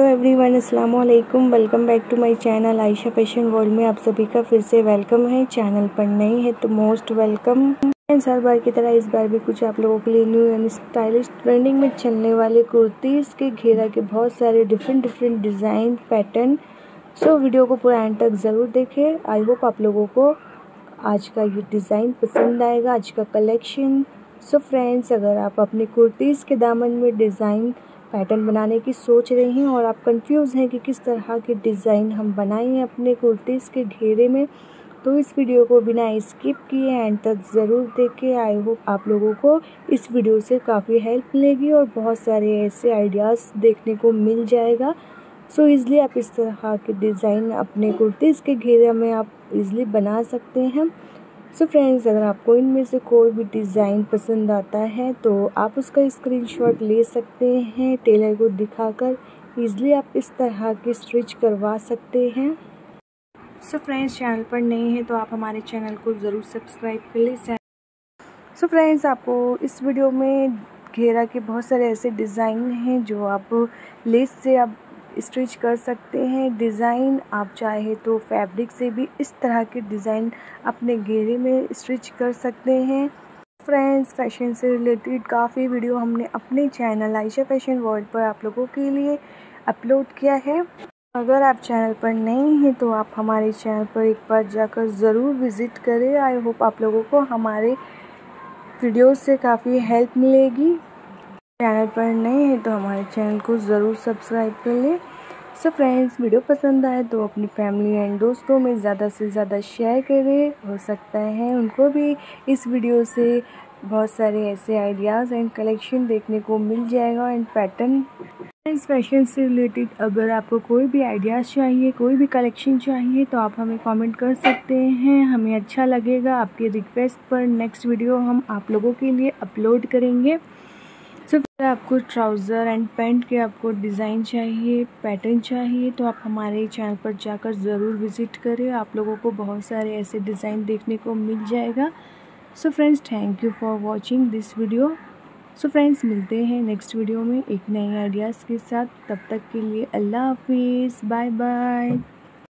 Hello everyone अस्सलाम वालेकुम welcome back to my channel Ayesha fashion world में आप सभी का फिर से वेलकम है। चैनल पर नहीं है तो मोस्ट वेलकम हर बार की तरह इस बार भी कुछ आप लोगों के लिए न्यू एंड स्टाइलिश ट्रेंडिंग में चलने वाले कुर्तीज़ के घेरा के बहुत सारे different different design pattern so video को पूरा एंड तक ज़रूर देखें। आई होप आप लोगों को आज का ये डिज़ाइन पसंद आएगा, आज का कलेक्शन सो फ्रेंड्स अगर आप अपने कुर्तीज़ के दामन में डिज़ाइन पैटर्न बनाने की सोच रही हैं और आप कंफ्यूज हैं कि किस तरह के डिज़ाइन हम बनाएँ अपने कुर्तीज़ के घेरे में। तो इस वीडियो को बिना स्किप किए एंड तक ज़रूर देखें। आई होप आप लोगों को इस वीडियो से काफ़ी हेल्प मिलेगी और बहुत सारे ऐसे आइडियाज़ देखने को मिल जाएगा। सो ईज़िली आप इस तरह के डिज़ाइन अपने कुर्तीज़ के घेरे में आप इज़िली बना सकते हैं। सो फ्रेंड्स अगर आपको इनमें से कोई भी डिज़ाइन पसंद आता है तो आप उसका स्क्रीनशॉट ले सकते हैं टेलर को दिखाकर। ईज़िली आप इस तरह की स्टिच करवा सकते हैं। सो फ्रेंड्स चैनल पर नए हैं तो आप हमारे चैनल को ज़रूर सब्सक्राइब कर लें सो फ्रेंड्स आपको इस वीडियो में घेरा के बहुत सारे ऐसे डिज़ाइन हैं जो आप लेस से आप स्टिच कर सकते हैं। डिज़ाइन आप चाहे तो फैब्रिक से भी इस तरह के डिज़ाइन अपने घेरे में स्टिच कर सकते हैं। फ्रेंड्स, फ़ैशन से रिलेटेड काफ़ी वीडियो हमने अपने चैनल आयशा फ़ैशन वर्ल्ड पर आप लोगों के लिए अपलोड किया है। अगर आप चैनल पर नहीं हैं तो आप हमारे चैनल पर एक बार जाकर ज़रूर विज़िट करें। आई होप आप लोगों को हमारे वीडियो से काफ़ी हेल्प मिलेगी। चैनल पर नए हैं तो हमारे चैनल को ज़रूर सब्सक्राइब कर लें। सो फ्रेंड्स, वीडियो पसंद आए तो अपनी फैमिली एंड दोस्तों में ज़्यादा से ज़्यादा शेयर करें। हो सकता है उनको भी इस वीडियो से बहुत सारे ऐसे आइडियाज़ एंड कलेक्शन देखने को मिल जाएगा एंड पैटर्न। इस फ़ैशन से रिलेटेड अगर आपको कोई भी आइडियाज़ चाहिए, कोई भी कलेक्शन चाहिए तो आप हमें कमेंट कर सकते हैं। हमें अच्छा लगेगा। आपकी रिक्वेस्ट पर नेक्स्ट वीडियो हम आप लोगों के लिए अपलोड करेंगे। सो so, आपको ट्राउज़र एंड पैंट के आपको डिज़ाइन चाहिए पैटर्न चाहिए तो आप हमारे चैनल पर जाकर ज़रूर विज़िट करें। आप लोगों को बहुत सारे ऐसे डिज़ाइन देखने को मिल जाएगा। So friends thank you for watching this video so friends मिलते हैं नेक्स्ट वीडियो में एक नए आइडियाज़ के साथ। तब तक के लिए अल्लाह हाफिज़। Bye bye